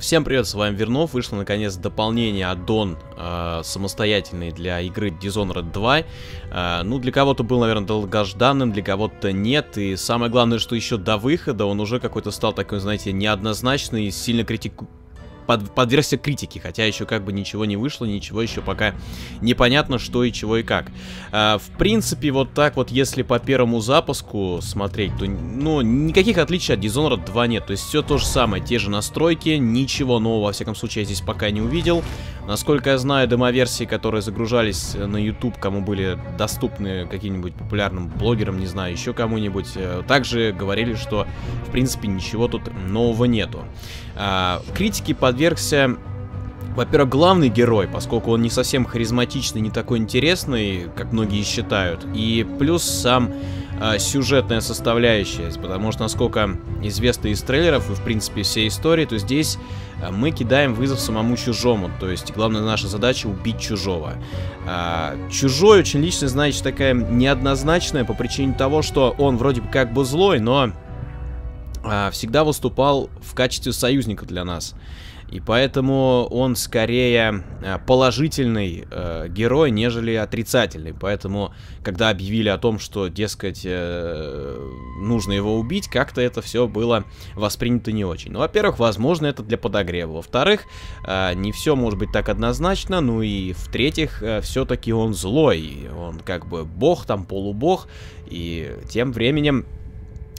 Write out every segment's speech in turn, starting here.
Всем привет, с вами Вернов. Вышло наконец дополнение аддон э, самостоятельный для игры Dishonored 2. Э, ну, для кого-то был, наверное, долгожданным, для кого-то нет. И самое главное, что еще до выхода он уже какой-то стал такой, знаете, неоднозначный, сильно критику под, подвергся критике, хотя еще как бы ничего не вышло, ничего еще пока непонятно, что и чего и как. А, в принципе, вот так вот, если по первому запуску смотреть, то, ну, никаких отличий от Dishonored 2 нет, то есть все то же самое, те же настройки, ничего нового, во всяком случае, я здесь пока не увидел. Насколько я знаю, демо-версии, которые загружались на YouTube, кому были доступны каким-нибудь популярным блогерам, не знаю, еще кому-нибудь, э, также говорили, что, в принципе, ничего тут нового нету. А, критики подвергся во-первых, главный герой, поскольку он не совсем харизматичный, не такой интересный, как многие считают, и плюс сам э, сюжетная составляющая, потому что, насколько известно из трейлеров и, в принципе, всей истории, то здесь э, мы кидаем вызов самому чужому, то есть главная наша задача убить чужого. Чужой очень лично, значит, такая неоднозначная по причине того, что он вроде бы как бы злой, но а, всегда выступал в качестве союзника для нас. И поэтому он скорее а, положительный э, герой, нежели отрицательный. Поэтому, когда объявили о том, что, дескать, э, нужно его убить, как-то это все было воспринято не очень. Ну, во-первых, возможно, это для подогрева. Во-вторых, э, не все может быть так однозначно. Ну и в-третьих, э, все-таки он злой. Он как бы бог, там полубог. И тем временем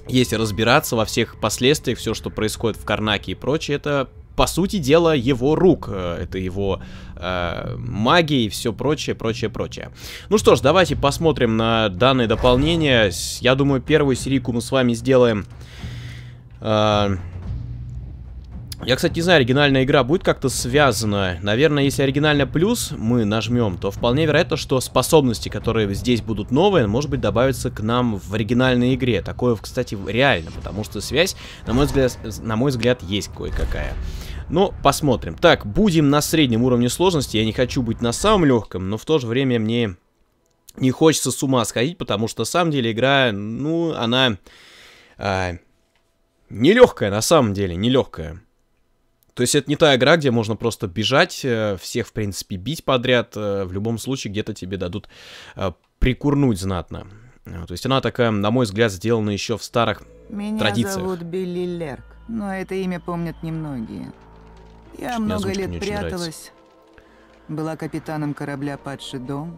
если разбираться во всех последствиях, все, что происходит в Карнаке и прочее, это по сути дела его рук, э, это его э, магия и все прочее, прочее, прочее. Ну что ж, давайте посмотрим на данное дополнение. Я думаю, первую серийку мы с вами сделаем э, я, кстати, не знаю, оригинальная игра будет как-то связана. Наверное, если оригинальная плюс мы нажмем, то вполне вероятно, что способности, которые здесь будут новые, может быть, добавятся к нам в оригинальной игре. Такое, кстати, реально, потому что связь, на мой взгляд, на мой взгляд есть кое-какая. Но посмотрим. Так, будем на среднем уровне сложности. Я не хочу быть на самом легком, но в то же время мне не хочется с ума сходить, потому что на самом деле игра, ну, она... А, нелегкая, на самом деле, нелегкая. То есть это не та игра, где можно просто бежать, э, всех, в принципе, бить подряд. Э, в любом случае где-то тебе дадут э, прикурнуть знатно. То есть она такая, на мой взгляд, сделана еще в старых Меня традициях. Меня зовут Билли Лерк, но это имя помнят немногие. Я Что много лет пряталась. Была капитаном корабля «Падший дом»,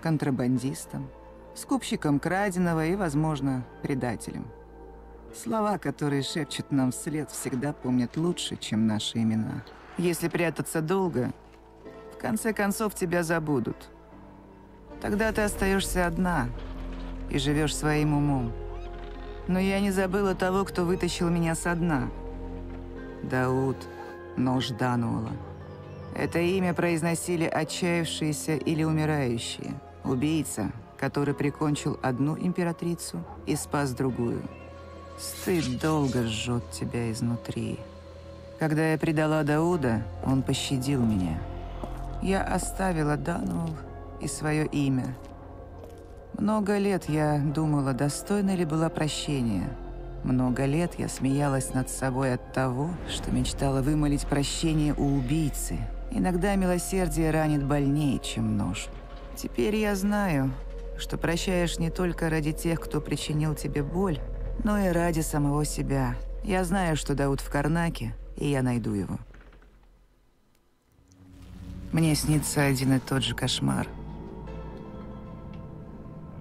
контрабандистом, скупщиком краденого и, возможно, предателем. Слова, которые шепчут нам вслед, всегда помнят лучше, чем наши имена. Если прятаться долго, в конце концов тебя забудут. Тогда ты остаешься одна и живешь своим умом. Но я не забыла того, кто вытащил меня со дна. Дауд Нож Дануола. Это имя произносили отчаявшиеся или умирающие. Убийца, который прикончил одну императрицу и спас другую. Стыд долго жжет тебя изнутри. Когда я предала Дауда, он пощадил меня. Я оставила Данул и свое имя. Много лет я думала, достойна ли была прощения. Много лет я смеялась над собой от того, что мечтала вымолить прощение у убийцы. Иногда милосердие ранит больнее, чем нож. Теперь я знаю, что прощаешь не только ради тех, кто причинил тебе боль, но и ради самого себя. Я знаю, что Дауд в Карнаке, и я найду его. Мне снится один и тот же кошмар.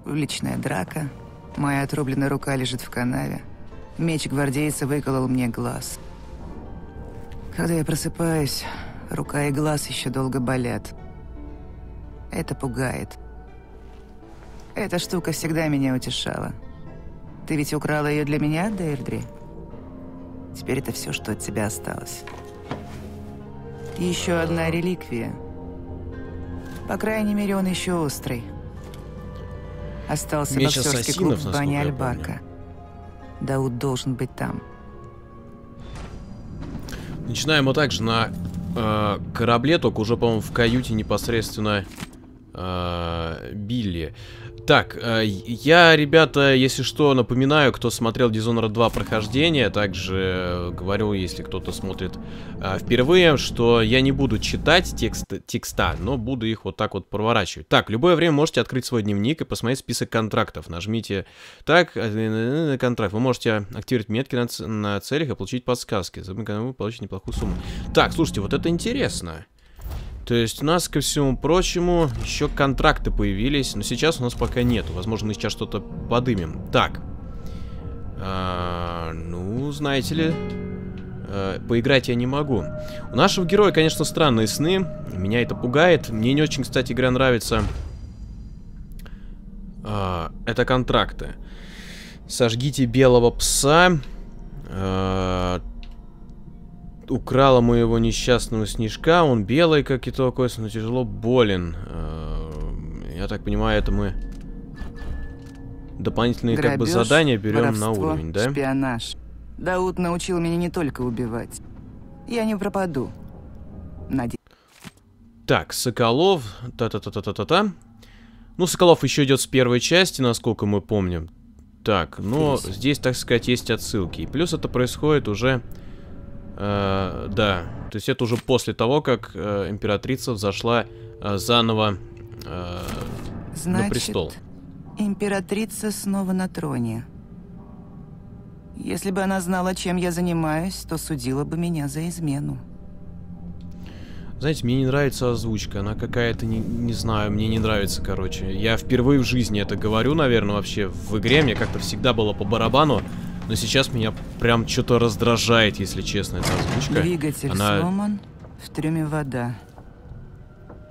Уличная драка, моя отрубленная рука лежит в канаве, меч гвардейца выколол мне глаз. Когда я просыпаюсь, рука и глаз еще долго болят. Это пугает. Эта штука всегда меня утешала. Ты ведь украла ее для меня, Дейрдри? Теперь это все, что от тебя осталось. еще одна реликвия. По крайней мере, он еще острый. Остался Меч боксерский клуб в бане Альбарка. Дауд должен быть там. Начинаем мы также на э, корабле, только уже, по-моему, в каюте непосредственно э, Билли. Так, э, я, ребята, если что, напоминаю, кто смотрел Dishonored 2 прохождение, также э, говорю, если кто-то смотрит э, впервые, что я не буду читать текст, текста, но буду их вот так вот проворачивать. Так, любое время можете открыть свой дневник и посмотреть список контрактов. Нажмите так, контракт. Вы можете активировать метки на, на целях и получить подсказки. Вы получите неплохую сумму. Так, слушайте, вот это интересно. То есть у нас, ко всему прочему, еще контракты появились, но сейчас у нас пока нету. Возможно, мы сейчас что-то подымем. Так. А, ну, знаете ли, а, поиграть я не могу. У нашего героя, конечно, странные сны. Меня это пугает. Мне не очень, кстати, игра нравится. А, это контракты. Сожгите белого пса. А, украла моего несчастного снежка. Он белый, как и такой, но тяжело болен. Э, я так понимаю, это мы дополнительные Грабеж, как бы задания берем на уровень, да? шпионаж. Дауд научил меня не только убивать. Я не пропаду. Надеюсь. Так, Соколов. Та-та-та-та-та-та. Ну, Соколов еще идет с первой части, насколько мы помним. Так, но здесь, так сказать, есть отсылки. И плюс это происходит уже Э, да, то есть это уже после того, как э, императрица взошла э, заново э, Значит, на престол. императрица снова на троне. Если бы она знала, чем я занимаюсь, то судила бы меня за измену. Знаете, мне не нравится озвучка, она какая-то, не, не знаю, мне не нравится, короче. Я впервые в жизни это говорю, наверное, вообще в игре, мне как-то всегда было по барабану. Но сейчас меня прям что-то раздражает, если честно, эта озвучка. Двигатель Она... сломан, в трюме вода.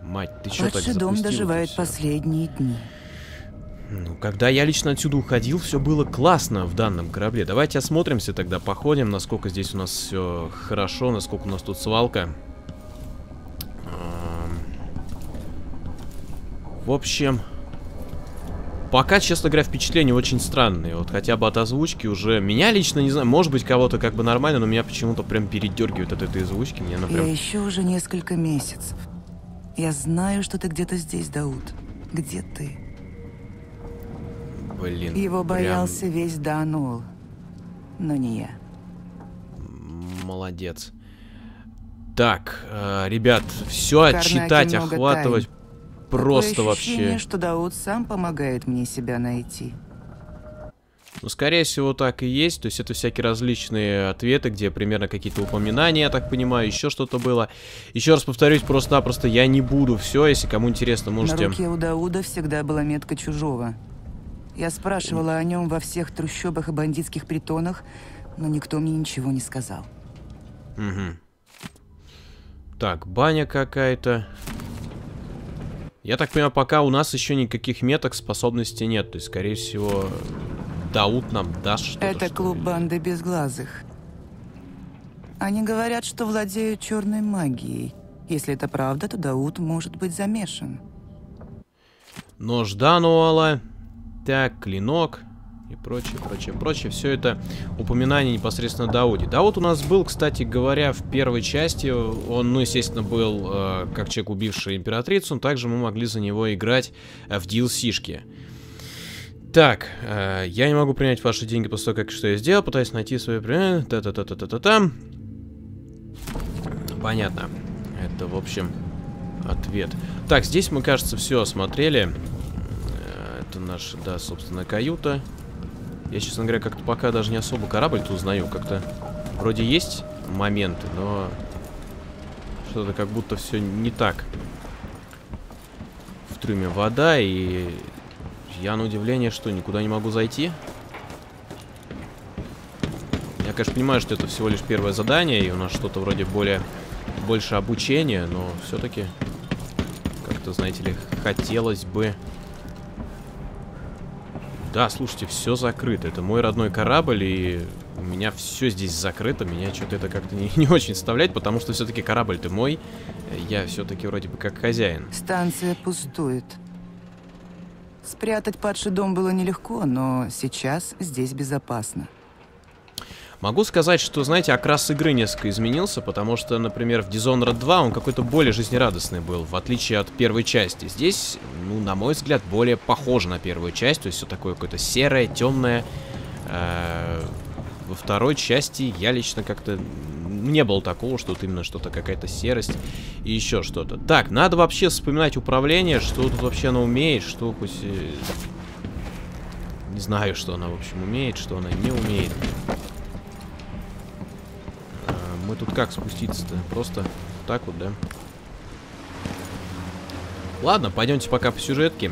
Мать, ты что так запустил дом доживает последние дни. Ну, когда я лично отсюда уходил, все было классно в данном корабле. Давайте осмотримся тогда, походим, насколько здесь у нас все хорошо, насколько у нас тут свалка. В общем, Пока, честно говоря, впечатления очень странные. Вот хотя бы от озвучки уже... Меня лично, не знаю, может быть, кого-то как бы нормально, но меня почему-то прям передергивает от этой озвучки. Мне, например... Я еще уже несколько месяцев. Я знаю, что ты где-то здесь, Дауд. Где ты? Блин, Его боялся прям... весь Данул, но не я. Молодец. Так, э, ребят, все отчитать, охватывать... Тайн просто Такое вообще. что Дауд сам помогает мне себя найти. Ну, скорее всего, так и есть. То есть это всякие различные ответы, где примерно какие-то упоминания, я так понимаю, еще что-то было. Еще раз повторюсь, просто-напросто я не буду все. Если кому интересно, можете... На руке у Дауда всегда была метка чужого. Я спрашивала о нем во всех трущобах и бандитских притонах, но никто мне ничего не сказал. Угу. Так, баня какая-то. Я так понимаю, пока у нас еще никаких меток способностей нет. То есть, скорее всего, Дауд нам даст что-то. Это что клуб банды безглазых. Они говорят, что владеют черной магией. Если это правда, то Дауд может быть замешан. Нож Дануала. Так, клинок и прочее, прочее, прочее. Все это упоминание непосредственно Дауди. Да вот у нас был, кстати говоря, в первой части, он, ну, естественно, был э, как человек, убивший императрицу, но также мы могли за него играть э, в DLC-шке. Так, э, я не могу принять ваши деньги после того, как что я сделал, пытаюсь найти свои... Та-та-та-та-та-та. Понятно. Это, в общем, ответ. Так, здесь мы, кажется, все осмотрели. Э, это наша, да, собственно, каюта. Я, честно говоря, как-то пока даже не особо корабль-то узнаю. Как-то вроде есть моменты, но что-то как будто все не так. В трюме вода, и я на удивление, что никуда не могу зайти. Я, конечно, понимаю, что это всего лишь первое задание, и у нас что-то вроде более больше обучения, но все-таки как-то, знаете ли, хотелось бы да, слушайте, все закрыто. Это мой родной корабль, и у меня все здесь закрыто. Меня что-то это как-то не, не очень вставляет, потому что все-таки корабль ты мой. Я все-таки вроде бы как хозяин. Станция пустует. Спрятать падший дом было нелегко, но сейчас здесь безопасно. Могу сказать, что, знаете, окрас игры несколько изменился, потому что, например, в Dishonored 2 он какой-то более жизнерадостный был, в отличие от первой части. Здесь, ну, на мой взгляд, более похоже на первую часть, то есть все такое какое-то серое, темное. Э, во второй части я лично как-то... Не было такого, что тут именно что-то, какая-то серость и еще что-то. Так, надо вообще вспоминать управление, что тут вообще она умеет, что хоть... Э, не знаю, что она, в общем, умеет, что она не умеет. Мы тут как спуститься-то? Просто так вот, да? Ладно, пойдемте пока по сюжетке.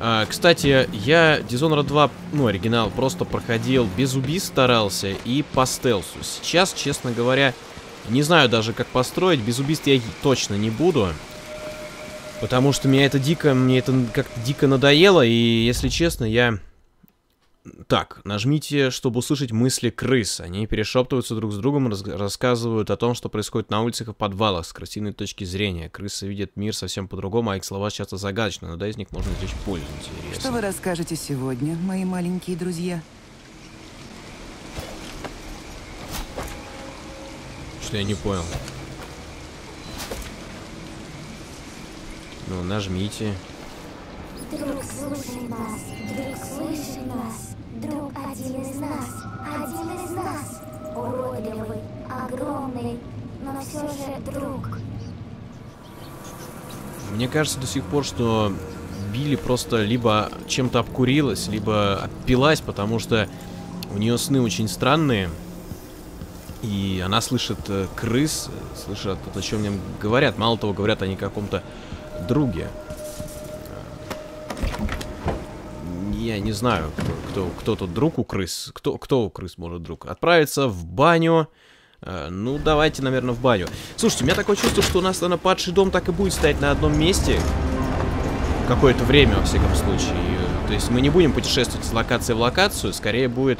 А, кстати, я Dishonored 2, ну, оригинал, просто проходил без убийств старался и по стелсу. Сейчас, честно говоря, не знаю даже, как построить. Без убийств я точно не буду. Потому что меня это дико, мне это как-то дико надоело, и, если честно, я так, нажмите, чтобы услышать мысли крыс. Они перешептываются друг с другом, раз рассказывают о том, что происходит на улицах и подвалах с красивой точки зрения. Крысы видят мир совсем по-другому, а их слова часто загадочны, но да, из них можно извлечь пользу. Интересно. Что вы расскажете сегодня, мои маленькие друзья? Что я не понял. Ну, нажмите. Друг, слушай нас, друг, слыши нас. Друг один из нас, один из нас. Уродливый, огромный, но все же друг. Мне кажется до сих пор, что Билли просто либо чем-то обкурилась, либо отпилась, потому что у нее сны очень странные. И она слышит э, крыс, слышит, о чем мне говорят. Мало того, говорят они о каком-то друге. Я не знаю, кто, кто тут друг у крыс. Кто, кто у крыс может друг? Отправиться в баню. Э, ну, давайте, наверное, в баню. Слушайте, у меня такое чувство, что у нас, наверное, падший дом так и будет стоять на одном месте. Какое-то время, во всяком случае. То есть мы не будем путешествовать с локации в локацию, скорее будет...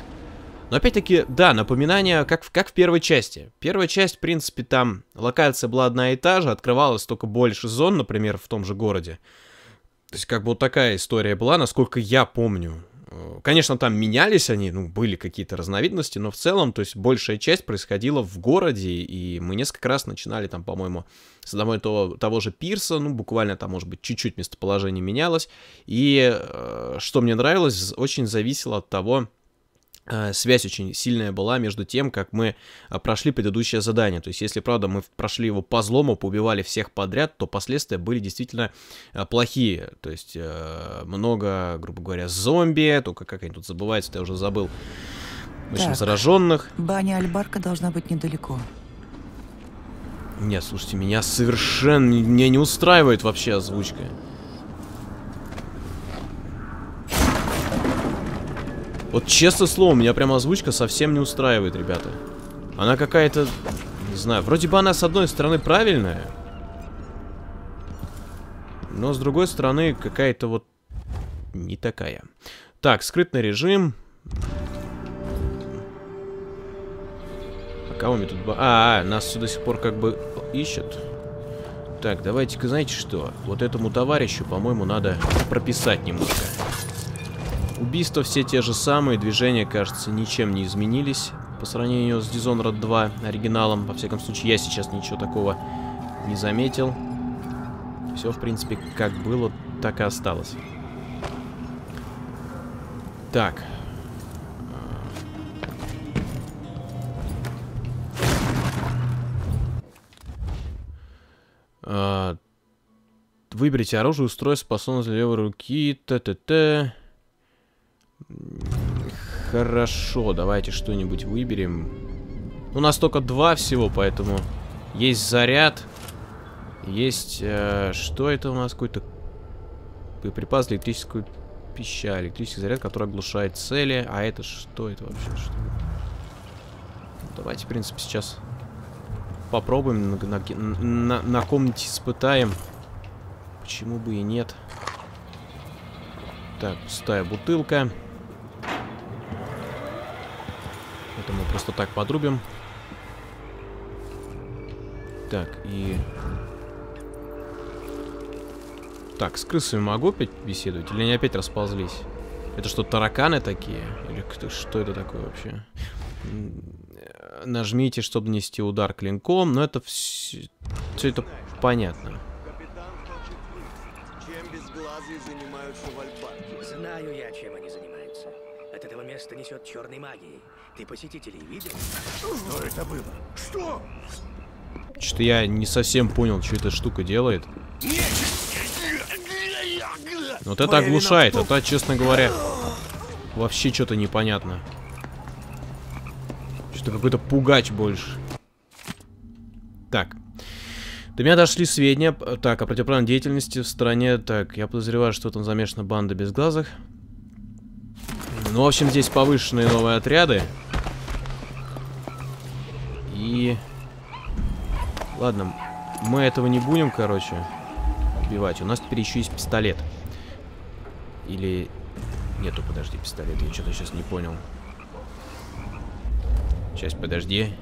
Но опять-таки, да, напоминание, как в, как в первой части. Первая часть, в принципе, там локация была одна и та же, открывалась только больше зон, например, в том же городе. То есть как бы вот такая история была, насколько я помню. Э, конечно, там менялись они, ну, были какие-то разновидности, но в целом, то есть большая часть происходила в городе, и мы несколько раз начинали там, по-моему, с одного того, того же пирса, ну, буквально там, может быть, чуть-чуть местоположение менялось, и э, что мне нравилось, очень зависело от того, связь очень сильная была между тем, как мы э, прошли предыдущее задание. То есть, если, правда, мы прошли его по злому, поубивали всех подряд, то последствия были действительно э, плохие. То есть, много, грубо говоря, зомби, только как они тут забываются, я уже забыл. В общем, так, зараженных. Баня Альбарка должна быть недалеко. Нет, слушайте, меня совершенно меня не устраивает вообще озвучка. Вот честно слово, меня прямо озвучка совсем не устраивает, ребята. Она какая-то... Не знаю, вроде бы она с одной стороны правильная. Но с другой стороны какая-то вот не такая. Так, скрытный режим. А кого мне тут... А, а, нас все до сих пор как бы ищут. Так, давайте-ка, знаете что? Вот этому товарищу, по-моему, надо прописать немножко. Убийства все те же самые, движения, кажется, ничем не изменились по сравнению с Dishonored 2 оригиналом. Во всяком случае, я сейчас ничего такого не заметил. Все, в принципе, как было, так и осталось. Так. А, выберите оружие, устройство, способность для левой руки, т-т-т. Хорошо, давайте что-нибудь выберем. У нас только два всего, поэтому есть заряд. Есть... Э, что это у нас? Какой-то припас электрическую пища. Электрический заряд, который оглушает цели. А это что это вообще? Что? Давайте, в принципе, сейчас попробуем. На, на, на, на комнате испытаем. Почему бы и нет. Так, пустая бутылка. Это просто так подрубим. Так, и... Так, с крысами могу опять беседовать? Или они опять расползлись? Это что, тараканы такие? Или кто, что это такое вообще? нажмите, чтобы нанести удар клинком. Но это все, все это понятно. Чем безглазые занимаются в Альбарке? Знаю я, чем они занимаются. От этого места несет черной магией. Ты посетителей видел? Что это было? Что? Что-то я не совсем понял, что эта штука делает. Вот это оглушает, а то, честно говоря, вообще что-то непонятно. Что-то какой-то пугач больше. Так. До меня дошли сведения, так, о противоправной деятельности в стране. Так, я подозреваю, что там замешана банда безглазых. Ну, в общем, здесь повышенные новые отряды. И... Ладно, мы этого не будем, короче, убивать. У нас теперь еще есть пистолет. Или... Нету, подожди, пистолет. Я что-то сейчас не понял. Сейчас, подожди.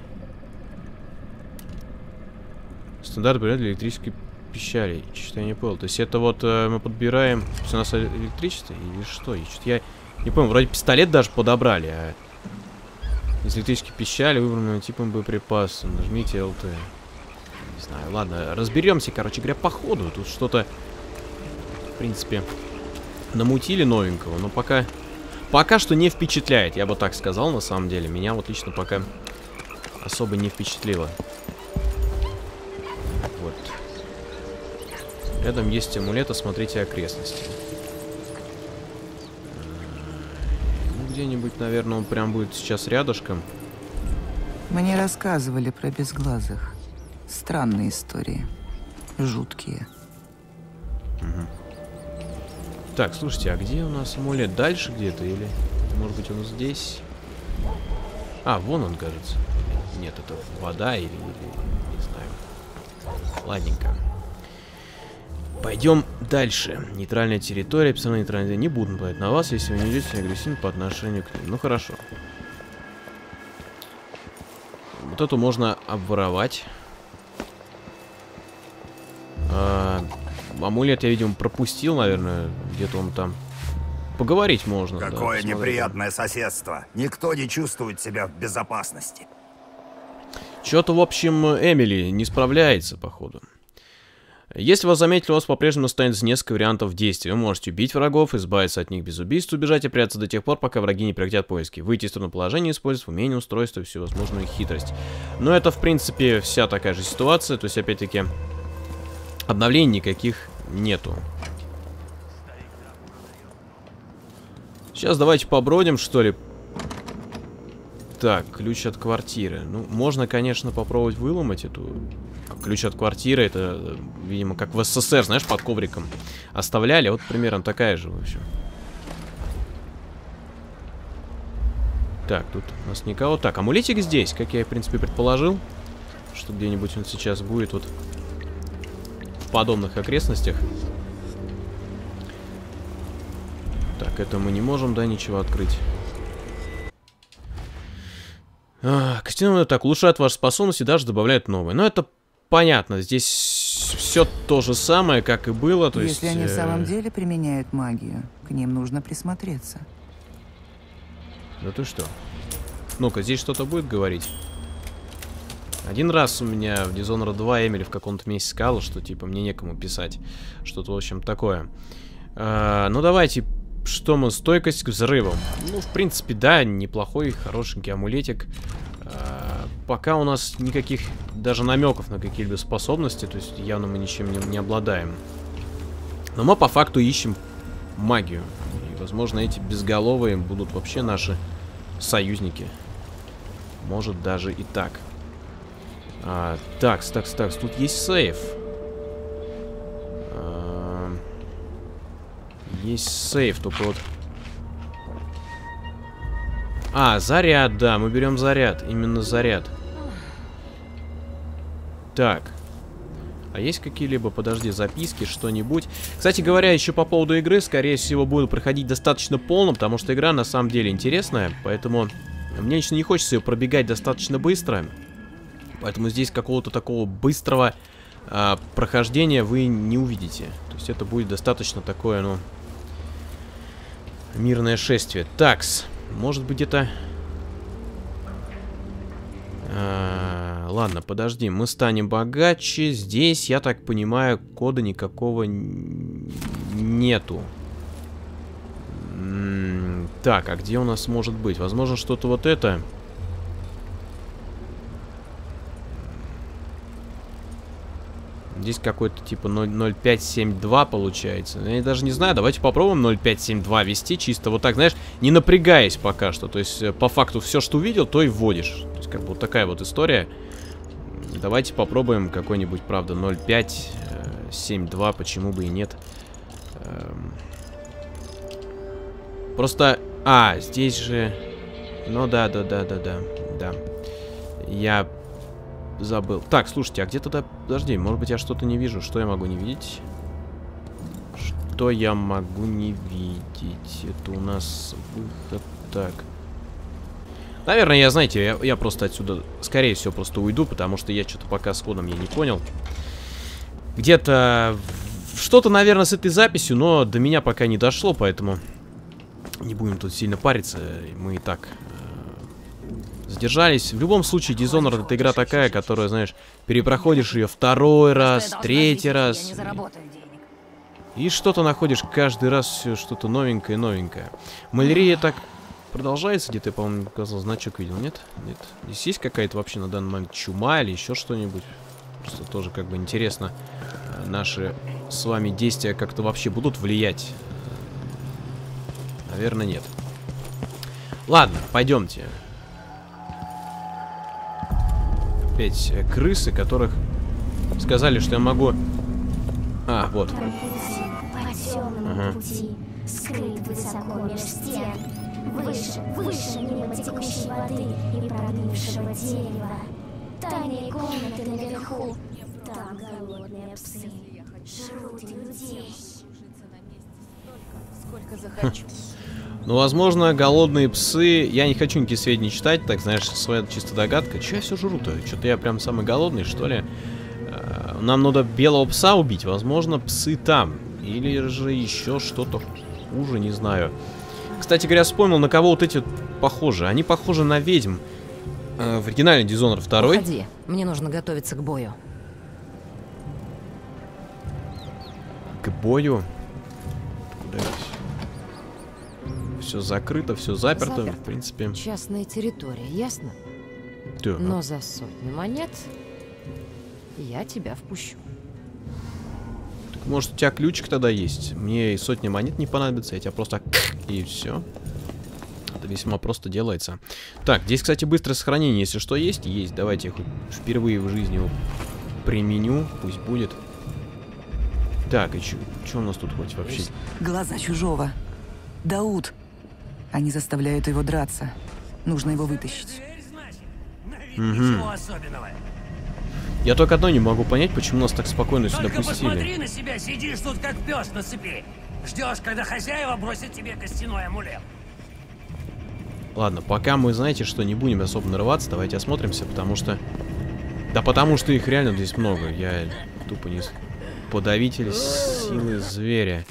Стандарт для электрической пищали. Что-то я не понял. То есть это вот э, мы подбираем... У нас электричество или что? И что-то я не понял. Вроде пистолет даже подобрали, а... Из электрической пищали выбранным типом боеприпаса. Нажмите LT. Не знаю, ладно, разберемся, короче говоря, по ходу. Тут что-то, в принципе, намутили новенького, но пока... Пока что не впечатляет, я бы так сказал, на самом деле. Меня вот лично пока особо не впечатлило. Вот. Рядом есть амулет, осмотрите окрестности. Где-нибудь, наверное, он прям будет сейчас рядышком. Мне рассказывали про безглазых. Странные истории. Жуткие. Так, слушайте, а где у нас амулет? Дальше где-то или... Может быть, он здесь? А, вон он, кажется. Нет, это вода или... или не знаю. Ладненько. Пойдем дальше. Нейтральная территория, описание нейтральной не буду нападать на вас, если вы не идете агрессивно по отношению к ним. Ну, хорошо. Вот эту можно обворовать. А, амулет я, видимо, пропустил, наверное. Где-то он там. Поговорить можно. Какое да, неприятное соседство. Никто не чувствует себя в безопасности. Что-то, в общем, Эмили не справляется, походу. Если вас заметили, у вас по-прежнему останется несколько вариантов действий. Вы можете убить врагов, избавиться от них без убийств, убежать и прятаться до тех пор, пока враги не прекратят поиски. Выйти из трудного положения, использовать умение, устройство, всевозможную хитрость. Но это, в принципе, вся такая же ситуация. То есть, опять-таки, обновлений никаких нету. Сейчас давайте побродим, что ли. Так, ключ от квартиры. Ну, можно, конечно, попробовать выломать эту... Ключ от квартиры, это, видимо, как в СССР, знаешь, под ковриком оставляли. Вот примерно такая же, в общем. Так, тут у нас никого. Так, амулетик здесь, как я, в принципе, предположил. Что где-нибудь он сейчас будет вот в подобных окрестностях. Так, это мы не можем, да, ничего открыть. А, Костяной так улучшает ваши способности, даже добавляет новые. Но это понятно, здесь все то же самое, как и было. То Если есть, они в э, самом деле применяют магию, к ним нужно присмотреться. Да ты что? Ну-ка, здесь что-то будет говорить? Один раз у меня в Dishonored 2 Эмили в каком-то месте сказала, что типа мне некому писать. Что-то, в общем, такое. А, ну давайте, что мы, стойкость к взрывам. Ну, в принципе, да, неплохой, хорошенький амулетик. Пока у нас никаких даже намеков на какие-либо способности, то есть явно мы ничем не, не обладаем. Но мы по факту ищем магию. И, возможно, эти безголовые будут вообще наши союзники. Может, даже и так. А, такс, такс, такс. Тут есть сейф. А, есть сейф, только вот... А, заряд, да, мы берем заряд. Именно заряд. Так. А есть какие-либо, подожди, записки, что-нибудь? Кстати говоря, еще по поводу игры, скорее всего, буду проходить достаточно полно, потому что игра на самом деле интересная, поэтому мне лично не хочется ее пробегать достаточно быстро. Поэтому здесь какого-то такого быстрого а, прохождения вы не увидите. То есть это будет достаточно такое, ну, мирное шествие. Такс, может быть это... А, ладно, подожди, мы станем богаче. Здесь, я так понимаю, кода никакого нету. М, Так, а где у нас может быть? Возможно, что-то вот это. Здесь какой-то типа 0- 0.572 получается. Я даже не знаю, давайте попробуем 0.572 вести, чисто вот так, знаешь, не напрягаясь пока что. То есть, э, по факту, все, что увидел, то и вводишь. То есть, как бы вот такая вот история. Давайте попробуем какой-нибудь, правда, 0.572, почему бы и нет. Эм. Просто... А, здесь же... Ну да, да, да, да, да, да. Я забыл. Так, слушайте, а где тогда... Подожди, может быть я что-то не вижу. Что я могу не видеть? Что я могу не видеть? Это у нас выход так. Наверное, я, знаете, я, я просто отсюда, скорее всего, просто уйду, потому что я что-то пока с ходом я не понял. Где-то... Что-то, наверное, с этой записью, но до меня пока не дошло, поэтому не будем тут сильно париться. Мы и так э, задержались. В любом случае, Dishonored это игра такая, которая, знаешь, перепроходишь ее второй раз, третий раз. Денег. И что-то находишь каждый раз все что-то новенькое, новенькое. Малярия так продолжается, где-то, я, по-моему, указал значок видел, нет? Нет. Здесь есть какая-то вообще на данный момент чума или еще что-нибудь? Просто тоже как бы интересно, э, наши с вами действия как-то вообще будут влиять? Наверное, нет. Ладно, пойдемте. Опять э, крысы, которых сказали, что я могу... А, вот. Ага. Выше, выше мимо текущей воды и прогнившего дерева. Тайные комнаты наверху, там голодные псы жрут людей. Сколько захочу. Ну, возможно, голодные псы... Я не хочу никакие сведения читать, так, знаешь, своя чисто догадка. Че я все жру-то? Что-то я прям самый голодный, что ли? Э, Нам надо белого пса убить. Возможно, псы там. Или же еще что-то хуже, не знаю. Кстати говоря, вспомнил, на кого вот эти похожи. Они похожи на ведьм. Э, В оригинале Dishonored 2. Уходи, мне нужно готовиться к бою. К бою. Куда Все закрыто, все заперто, Заперто. в принципе. Частная территория, ясно? Так. Но за сотню монет я тебя впущу. Может, у тебя ключик тогда есть? Мне и сотни монет не понадобится, я тебя просто... И все. Это весьма просто делается. Так, здесь, кстати, быстрое сохранение, если что, есть? Есть. Давайте я хоть впервые в жизни его применю. Пусть будет. Так, и что у нас тут хоть вообще? Глаза чужого. Дауд. Они заставляют его драться. Нужно его вытащить. Ничего особенного. Я только одно не могу понять, почему нас так спокойно сюда Только пустили. посмотри на себя, сидишь тут как пес на цепи. Ждешь, когда хозяева бросят тебе костяной амулет. Ладно, пока мы, знаете, что не будем особо нарываться, давайте осмотримся, потому что... Да потому что их реально здесь много. Я тупо не... Подавитель силы зверя.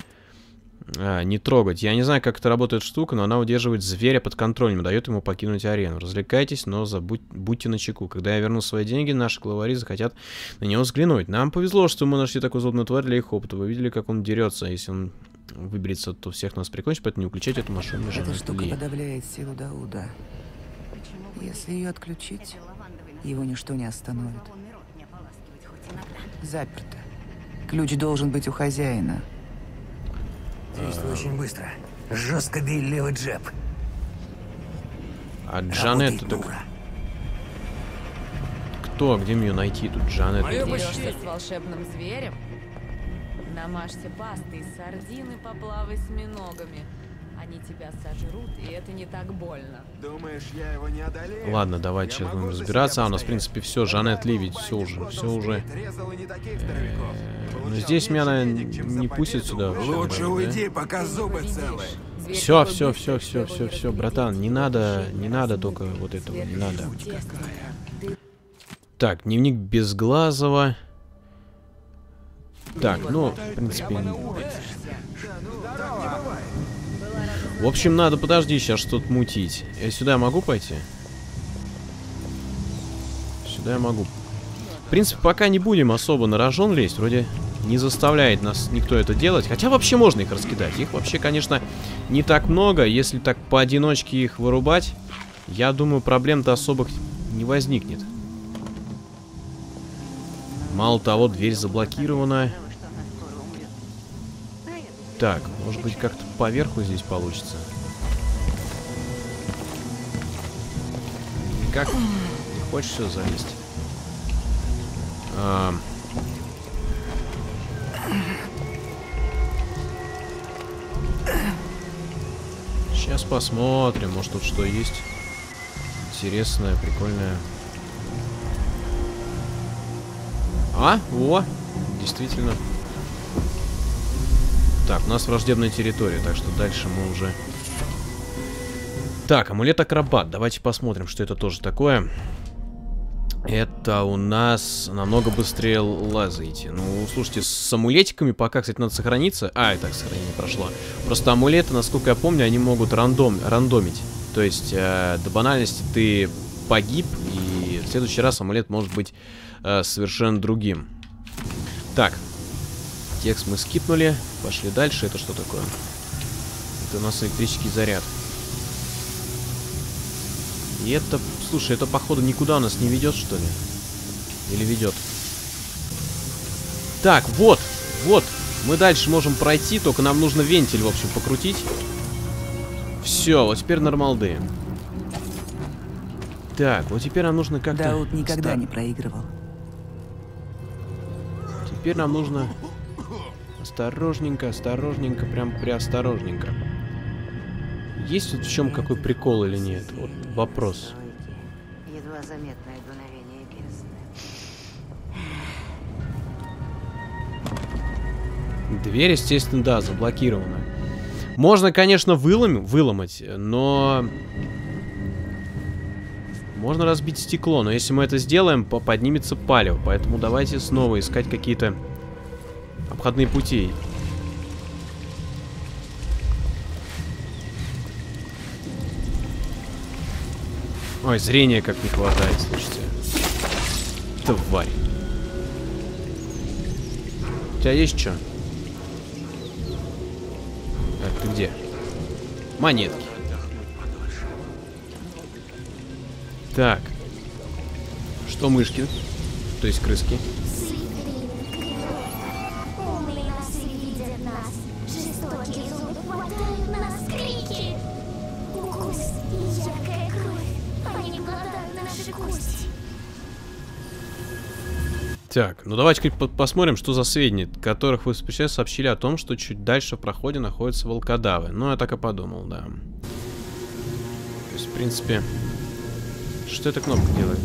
А, не трогать. Я не знаю, как это работает штука, но она удерживает зверя под контролем дает ему покинуть арену. Развлекайтесь, но забудь, будьте начеку. Когда я верну свои деньги, наши главари захотят на него взглянуть. Нам повезло, что мы нашли такую злобную тварь для их опыта. Вы видели, как он дерется. Если он выберется, то всех нас прикончит, поэтому не включайте эту машину. Эта штука Ли. подавляет силу Дауда. Если ее отключить, его ничто не остановит. Заперто. Ключ должен быть у хозяина. Действуй очень быстро. Жестко бей левый джеб. А Джанет, это дура. кто? Где мне найти тут, Джанет? Дерешься с волшебным зверем? Намажьте пастой из сардины, поплавай с миногами. Они тебя сожрут, и это не так больно. Думаешь, я его не одолею? Ладно, давайте Я сейчас будем разбираться. А, у нас, в принципе, все. Жанет Ли, ведь все уже, все уже. Таких здоровяков. Ну, здесь меня, наверное, не пустят сюда. Лучше уйди, пока зубы целые. Все, все, все, все, все, все, братан, не надо, не надо только вот этого, не надо. Так, дневник Безглазого. Так, ну, в принципе... В общем, надо, подожди, сейчас что-то мутить. Я сюда могу пойти? Сюда я могу. В принципе, пока не будем особо на рожон лезть. Вроде не заставляет нас никто это делать. Хотя вообще можно их раскидать. Их вообще, конечно, не так много. Если так поодиночке их вырубать, я думаю, проблем-то особых не возникнет. Мало того, дверь заблокирована. Так, может быть, как-то поверху здесь получится. Никак не хочешь все залезть? А... Сейчас посмотрим, может тут что есть интересное, прикольное. А, о, действительно. Так, у нас враждебная территория, так что дальше мы уже... Так, амулет акробат. Давайте посмотрим, что это тоже такое. Это у нас намного быстрее лазаете. Ну, слушайте, с амулетиками пока, кстати, надо сохраниться. А, и так, сохранение прошло. Просто амулеты, насколько я помню, они могут рандом, рандомить. То есть, э, до банальности ты погиб, и в следующий раз амулет может быть э, совершенно другим. Так. Текст мы скипнули. Пошли дальше. Это что такое? Это у нас электрический заряд. И это, слушай, это походу никуда у нас не ведет, что ли? Или ведет? Так, вот, вот. Мы дальше можем пройти, только нам нужно вентиль, в общем, покрутить. Все, вот теперь нормалды. Так, вот теперь нам нужно как-то... Дауд никогда не проигрывал. Теперь нам нужно осторожненько, осторожненько, прям приосторожненько. Есть тут в чем какой прикол или нет? Вот вопрос. Едва заметное дуновение бездны. Дверь, естественно, да, заблокирована. Можно, конечно, вылом... выломать, но... Можно разбить стекло, но если мы это сделаем, поднимется палево. Поэтому давайте снова искать какие-то обходные пути. Ой, зрения как не хватает, слушайте. Тварь. У тебя есть что? Так, ты где? Монетки. Так. Что мышки? То есть крыски. Так, ну давайте по посмотрим, что за сведения, которых вы сейчас сообщили о том, что чуть дальше в проходе находятся волкодавы. Ну, я так и подумал, да. То есть, в принципе, что эта кнопка делает?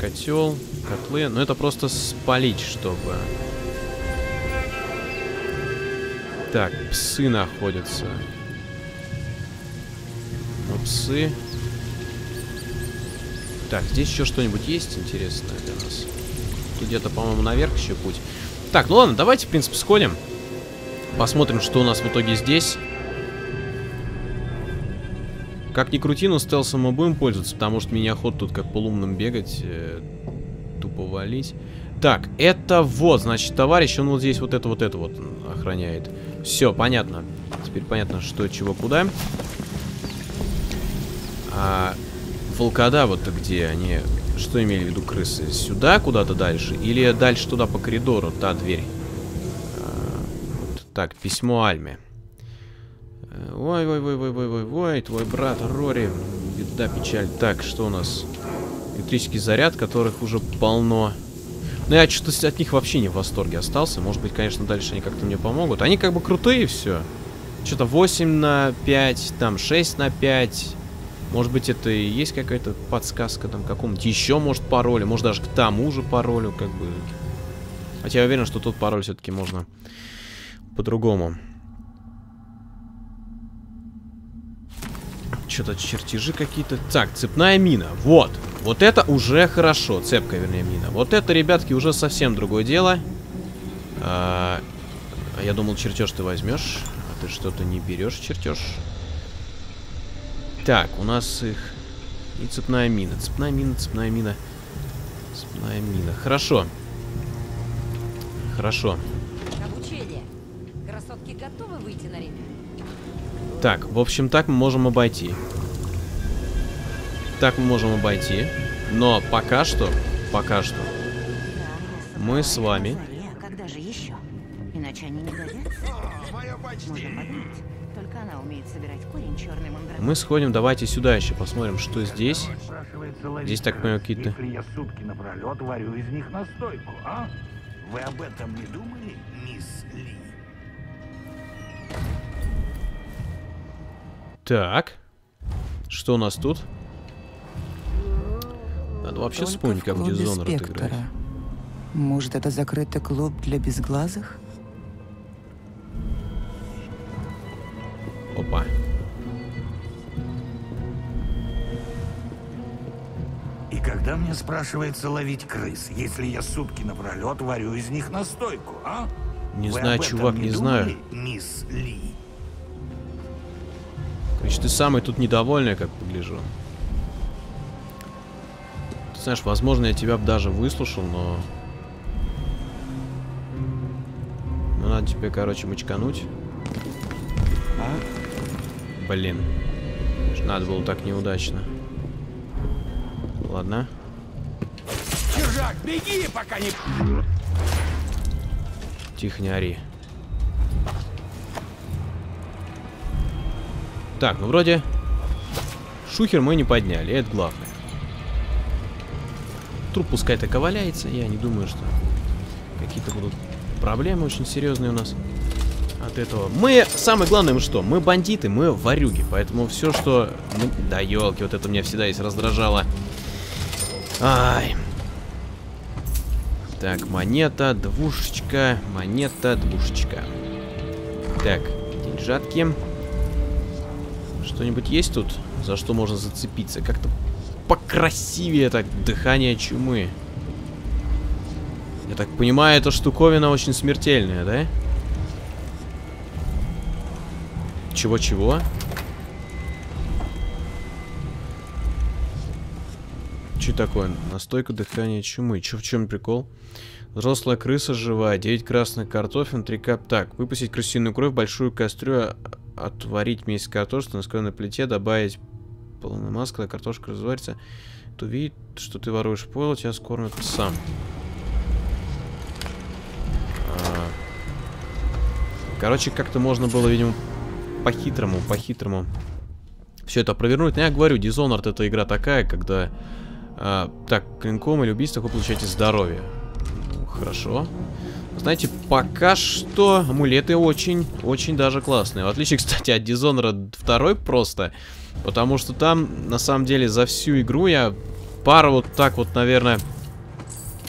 Котел, котлы. Ну, это просто спалить, чтобы... Так, псы находятся. Ну, псы. Так, здесь еще что-нибудь есть интересное для нас? Тут где-то, по-моему, наверх еще путь. Так, ну ладно, давайте, в принципе, сходим. Посмотрим, что у нас в итоге здесь. Как ни крути, но стелсом мы будем пользоваться, потому что мне охота тут как полумным бегать, э, тупо валить. Так, это вот, значит, товарищ, он вот здесь вот это вот это вот охраняет. Все, понятно. Теперь понятно, что, чего, куда. А волкодавы-то где? Они что имели в виду крысы? Сюда куда-то дальше? Или дальше туда по коридору, та дверь? А, так, письмо Альме. Ой, ой, ой, ой, ой, ой, ой, твой брат Рори, беда, печаль. Так, что у нас? Электрический заряд, которых уже полно. Но я что-то от них вообще не в восторге остался. Может быть, конечно, дальше они как-то мне помогут. Они как бы крутые все. Что-то 8 на 5, там 6 на 5. Может быть, это и есть какая-то подсказка там какому-нибудь еще, может, паролю. Может, даже к тому же паролю, как бы. Хотя я уверен, что тут пароль все-таки можно по-другому. Что-то чертежи какие-то. Так, цепная мина. Вот. Вот это уже хорошо. Цепка, вернее, мина. Вот это, ребятки, уже совсем другое дело. А, я думал, чертеж ты возьмешь. А ты что-то не берешь чертеж. Так, у нас их... И цепная мина. Цепная мина, цепная мина. Цепная мина. Хорошо. Хорошо. Обучение. Красотки готовы выйти на ринг? Так, в общем, так мы можем обойти. Так мы можем обойти. Но пока что, пока что, мы с вами... А когда же еще? Иначе они не годятся. Можем подумать. Она умеет собирать корень черный мандрагор. Мы сходим, давайте сюда еще посмотрим, что здесь. Здесь, так понимаю, какие-то... Если я сутки напролет варю из них настойку, а? Вы об этом не думали, мисс Ли? Так. Что у нас тут? Надо вообще вспомнить, в как клубе Dishonored играть. Может, это закрытый клуб для безглазых? Когда мне спрашивается ловить крыс, если я сутки напролет варю из них настойку, а? Не Вы знаю, чувак, не не знаю. думали, мисс Ли? Короче, ты самый тут недовольный, как погляжу. Ты знаешь, возможно, я тебя бы даже выслушал, но... Ну, надо тебе, короче, мочкануть. Блин. Надо было так неудачно. Ладно. Чужак, беги, пока не... Тихо, не ори. Так, ну вроде... Шухер мы не подняли, это главное. Труп пускай так валяется, я не думаю, что какие-то будут проблемы очень серьезные у нас от этого. Мы, самое главное, мы что? Мы бандиты, мы варюги, поэтому все, что... мы- Да елки, вот это меня всегда есть раздражало. Ай. Так, монета, двушечка, монета, двушечка. Так, деньжатки. Что-нибудь есть тут, за что можно зацепиться? Как-то покрасивее так, дыхание чумы. Я так понимаю, эта штуковина очень смертельная, да? Чего-чего? Че такое? Настойка дыхания чумы. Че в чем прикол? Взрослая крыса живая, 9 красных картофелин, 3 кап... Так, выпустить крысиную кровь большую кастрюлю, а- отварить вместе картошку на скромной плите, добавить полную маску, когда картошка разварится. То видит, что ты воруешь пойло, тебя скормят сам. А. Короче, как-то можно было, видимо, по-хитрому, по-хитрому все это провернуть. Но я говорю, Dishonored это игра такая, когда а, так, клинком или убийством вы получаете здоровье. Ну, хорошо. Знаете, пока что амулеты очень, очень даже классные. В отличие, кстати, от Dishonored 2 просто. Потому что там, на самом деле, за всю игру я пару вот так вот, наверное,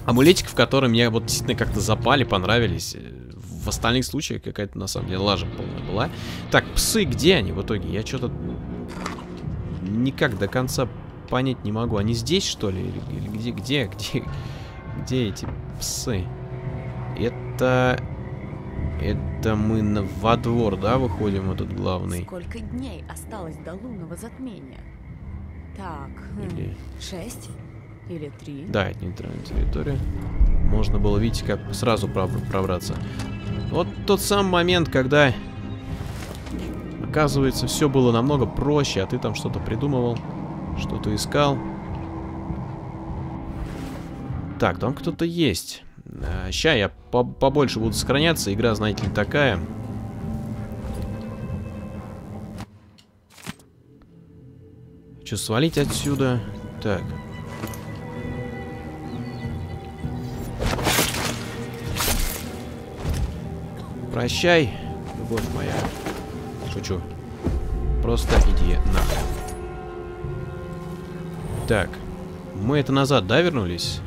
амулетиков, которые мне вот действительно как-то запали, понравились. В остальных случаях какая-то, на самом деле, лажа полная была. Так, псы, где они в итоге? Я что-то никак до конца понять не могу. Они здесь, что ли? Или, или где, где, где, где эти псы? Это... Это мы на, во двор, да, выходим, этот главный? Сколько дней осталось до лунного затмения? Так, хм, Или- шесть или три? Да, это нейтральная территория. Можно было, видите, как сразу проб- пробраться. Вот тот самый момент, когда... Оказывается, все было намного проще, а ты там что-то придумывал, что-то искал. Так, там кто-то есть. Ща я по- побольше буду сохраняться. Игра, знаете ли, такая. Че, свалить отсюда? Так. Прощай, любовь моя. Шучу. Просто иди нахрен. Так. Мы это назад, да, вернулись?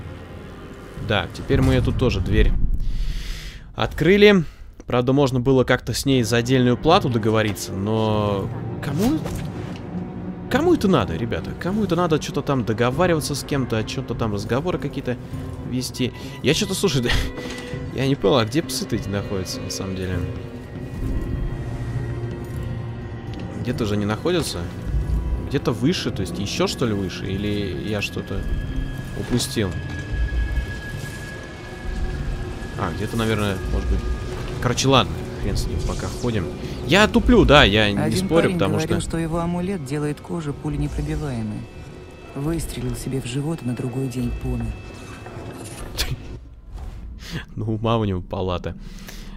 Да, теперь мы эту тоже дверь открыли. Правда, можно было как-то с ней за отдельную плату договориться, но... Кому... Кому это надо, ребята? Кому это надо что-то там договариваться с кем-то, о что-то там разговоры какие-то вести? Я что-то, слушай, я не понял, а где псы-то эти находятся, на самом деле? Где-то же они находятся? Где-то выше, то есть еще что ли выше? Или я что-то упустил? А, где-то, наверное, может быть... Короче, ладно, хрен с ним, пока ходим. Я туплю, да, я не Один спорю, парень потому говорил, что... что его амулет делает кожу пуленепробиваемой. Выстрелил себе в живот и на другой день помер. Ну, ума у него палата.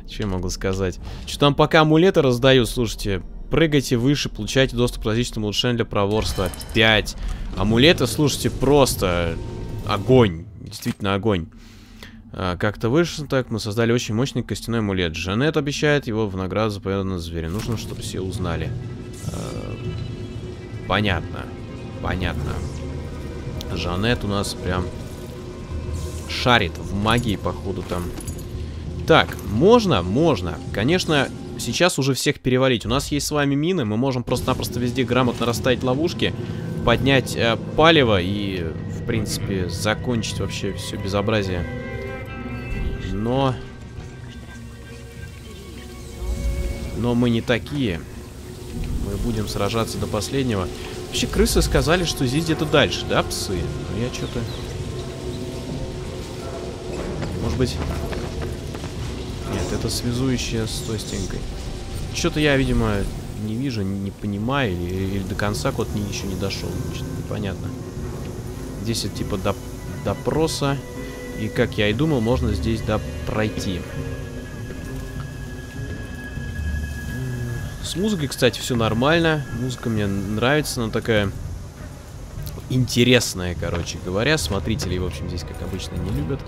Что я могу сказать? Что там пока амулеты раздаю, слушайте, прыгайте выше, получайте доступ к различным улучшениям для проворства. 5. Амулеты, слушайте, просто огонь. Действительно огонь. А, Как-то выше так мы создали очень мощный костяной амулет. Жанет обещает его в награду за победу зверем. Нужно, чтобы все узнали. А, Понятно. Понятно. Жанет у нас прям шарит в магии, походу, там. Так, можно? Можно. Конечно, сейчас уже всех перевалить. У нас есть с вами мины, мы можем просто-напросто везде грамотно расставить ловушки, поднять э, палево и, в принципе, закончить вообще все безобразие. Но... Но мы не такие. Мы будем сражаться до последнего. Вообще, крысы сказали, что здесь где-то дальше, да, псы? Но я что-то... Может быть... Это связующее с той стенкой. Что-то я, видимо, не вижу, не, не понимаю, или, или до конца кот не, еще не дошел. Что-то непонятно. Здесь это типа доп допроса. И, как я и думал, можно здесь да, пройти. С музыкой, кстати, все нормально. Музыка мне нравится, она такая интересная, короче говоря. Смотрителей, в общем, здесь, как обычно, не любят.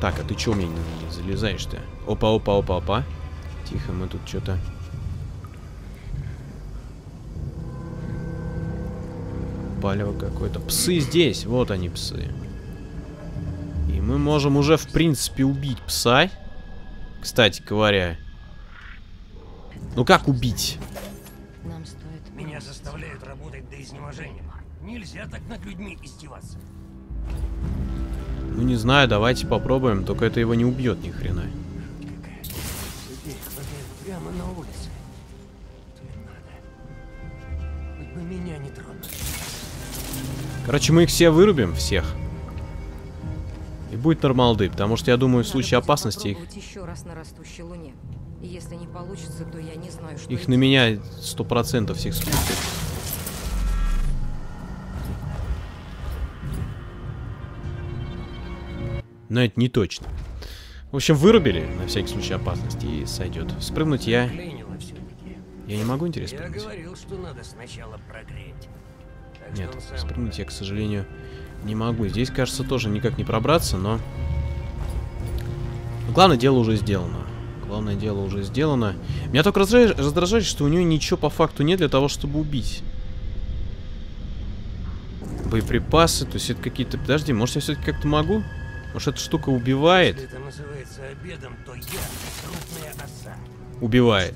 Так, а ты чё мне не, не залезаешь-то? Опа, опа, опа, опа. Тихо, мы тут что-то... Палево какое-то. Псы здесь, вот они, псы. И мы можем уже, в принципе, убить пса. Кстати говоря. Ну как убить? Нам стоит... Меня заставляют работать до изнеможения. Нельзя так над людьми издеваться. Ну не знаю, давайте попробуем. Только это его не убьет ни хрена. Людей хватает прямо на улице. Что им надо? Хоть бы меня не тронуть. Короче, мы их все вырубим, всех. И будет нормалды, потому что я думаю, в случае опасности их, еще раз на растущей луне. Если не получится, то я не знаю, что... их на меня сто процентов всех спустят. Но это не точно. В общем, вырубили на всякий случай опасности и сойдет. Спрыгнуть я... Я не могу, интересно, Я спрыгнуть? говорил, что надо сначала прогреть. Так Нет, спрыгнуть я, к сожалению, не могу. Здесь, кажется, тоже никак не пробраться, но... Главное дело уже сделано. Главное дело уже сделано. Меня только раздражает, раздражает, что у нее ничего по факту нет для того, чтобы убить. Боеприпасы, то есть это какие-то... Подожди, может я все-таки как-то могу? Может эта штука убивает? Если это называется обедом, то я крупная оса. Убивает.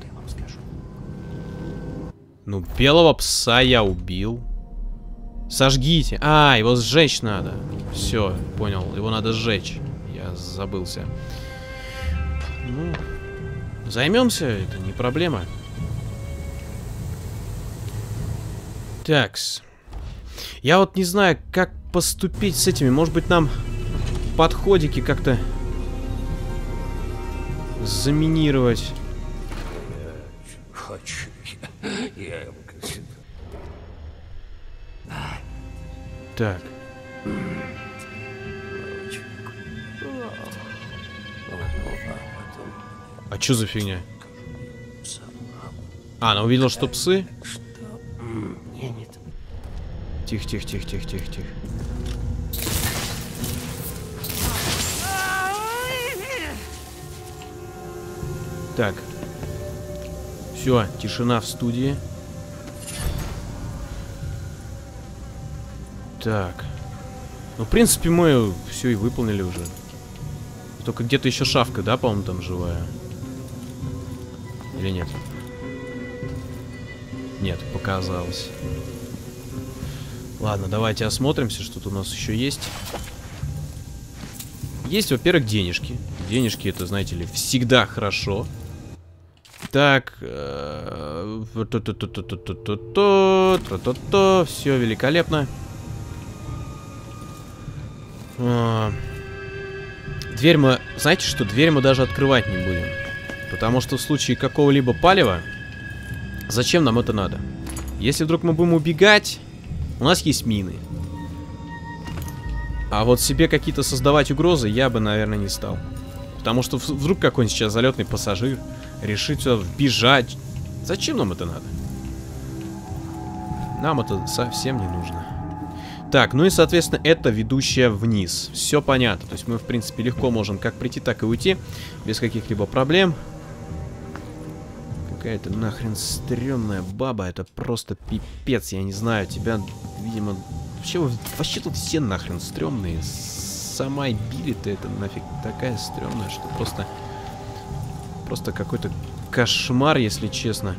Ну, белого пса я убил. Сожгите. А, его сжечь надо. Все, понял. Его надо сжечь. Я забылся. Ну, займемся, это не проблема. Такс. Я вот не знаю, как поступить с этими. Может быть, нам подходики как-то заминировать. Хочу. Так. А что за фигня? А, она увидела, что псы? Тихо, тихо, тихо, тихо, тихо, тихо. Так. Все, тишина в студии. Так. Ну, в принципе, мы все и выполнили уже. Только где-то еще шавка, да, по-моему, там живая? Или нет? Нет, показалось. Ладно, давайте осмотримся, что тут у нас еще есть. Есть, во-первых, денежки. Денежки, это, знаете ли, всегда хорошо. Так, э, все великолепно. А, Дверь мы... Знаете что? Дверь мы даже открывать не будем. Потому что в случае какого-либо палева... Зачем нам это надо? Если вдруг мы будем убегать... У нас есть мины. А вот себе какие-то создавать угрозы я бы, наверное, не стал. Потому что вдруг какой-нибудь сейчас залетный пассажир решит сюда вбежать. Зачем нам это надо? Нам это совсем не нужно. Так, ну и, соответственно, это ведущая вниз. Все понятно. То есть мы, в принципе, легко можем как прийти, так и уйти. Без каких-либо проблем. Какая-то нахрен стрёмная баба. Это просто пипец. Я не знаю, тебя, видимо... Вообще, вообще тут все нахрен стрёмные. Сама и Билли ты это нафиг такая стрёмная, что просто... Просто какой-то кошмар, если честно.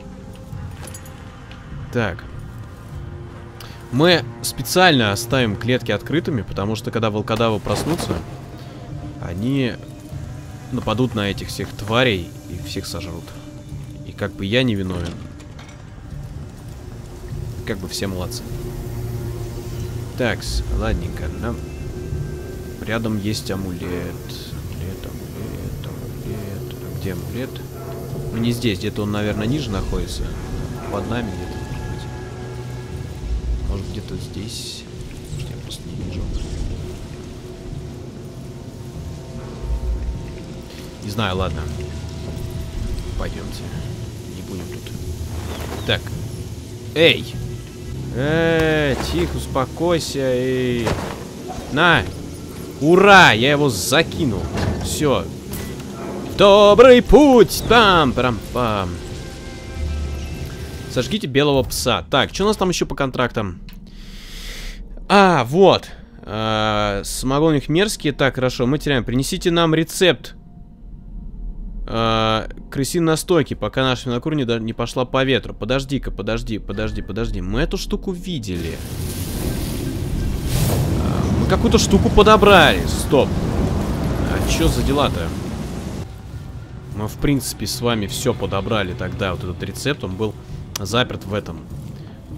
Так. Мы специально оставим клетки открытыми, потому что когда волкодавы проснутся, они нападут на этих всех тварей и всех сожрут. И как бы я не виновен. Как бы все молодцы. Так, ладненько, нам рядом есть амулет. Где амулет? Ну не здесь, где-то он, наверное, ниже находится. Под нами где-то где-то здесь. Может, я просто не вижу. Не знаю, ладно. Пойдемте. Не будем тут. Так. Эй! Эй, тихо, успокойся. Эй. На! Ура! Я его закинул. Все. Добрый путь! Пам-пам-пам. Сожгите белого пса. Так, что у нас там еще по контрактам? А, вот. А, них мерзкие. Так, хорошо, мы теряем. Принесите нам рецепт а, крысиной настойки, пока наша винокур не, не пошла по ветру. Подожди-ка, подожди, подожди, подожди. Мы эту штуку видели. А, мы какую-то штуку подобрали. Стоп. А что за дела-то? Мы, в принципе, с вами все подобрали тогда. Вот этот рецепт, он был заперт в этом,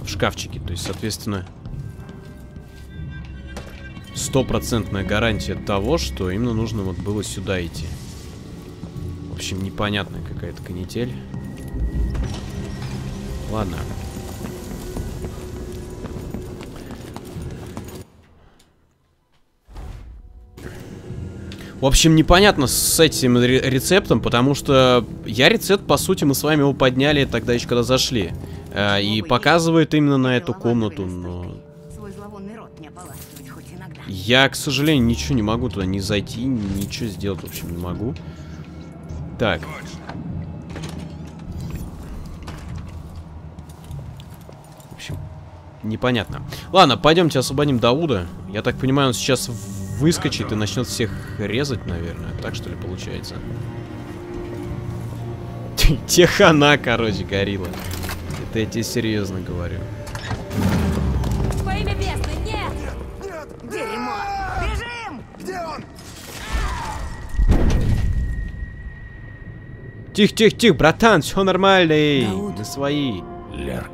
в шкафчике. То есть, соответственно, стопроцентная гарантия того, что именно нужно вот было сюда идти. В общем, непонятная какая-то канитель. Ладно. В общем, непонятно с этим рецептом, потому что я рецепт, по сути, мы с вами его подняли тогда еще когда зашли. Э, и показывает именно на эту комнату, но я, к сожалению, ничего не могу туда не зайти, ничего сделать, в общем, не могу. Так. В общем, непонятно. Ладно, пойдемте освободим Дауда. Я так понимаю, он сейчас выскочит и начнет всех резать, наверное. Так что ли получается? Техана, короче, горилла. Это я тебе серьезно говорю. Тихо-тихо-тихо, братан, все нормально, эй, мы свои. Лярк,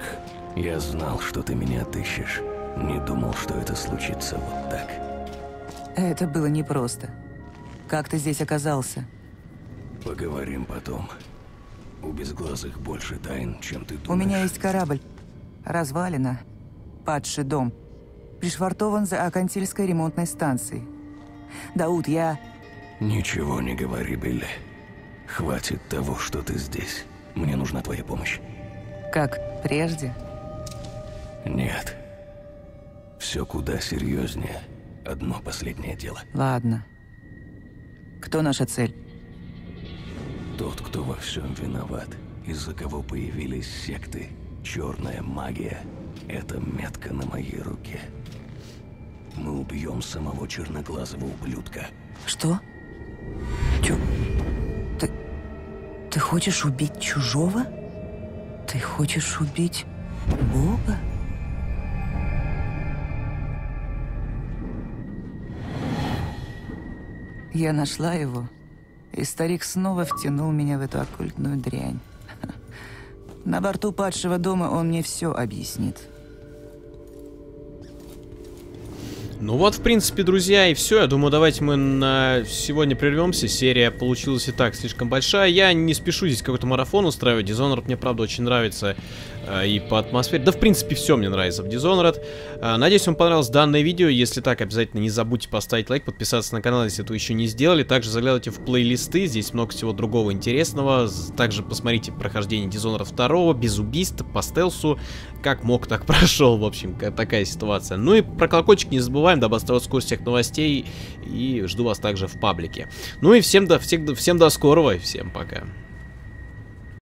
я знал, что ты меня отыщешь. Не думал, что это случится вот так. Это было непросто. Как ты здесь оказался? Поговорим потом. У безглазых больше тайн, чем ты думаешь. У меня есть корабль. Развалина. Падший дом. Пришвартован за Акантильской ремонтной станцией. Дауд, я... Ничего не говори, Билли. Хватит того, что ты здесь. Мне нужна твоя помощь. Как прежде? Нет. Все куда серьезнее. Одно последнее дело. Ладно. Кто наша цель? Тот, кто во всем виноват, из-за кого появились секты. Черная магия. Это метка на моей руке. Мы убьем самого черноглазого ублюдка. Что? Чё? Ты хочешь убить чужого? Ты хочешь убить Бога? Я нашла его, и старик снова втянул меня в эту оккультную дрянь. На борту падшего дома он мне все объяснит. Ну вот, в принципе, друзья, и все. Я думаю, давайте мы на сегодня прервемся. Серия получилась и так слишком большая. Я не спешу здесь какой-то марафон устраивать. Dishonored мне, правда, очень нравится и по атмосфере. Да, в принципе, все мне нравится в Dishonored. Э, надеюсь, вам понравилось данное видео. Если так, обязательно не забудьте поставить лайк, подписаться на канал, если этого еще не сделали. Также заглядывайте в плейлисты. Здесь много всего другого интересного. Также посмотрите прохождение Dishonored 2 без убийств, по стелсу. Как мог, так прошел, в общем, такая ситуация. Ну и про колокольчик не забываем, дабы оставаться в курсе всех новостей. И жду вас также в паблике. Ну и всем до, всех, всем до скорого и всем пока.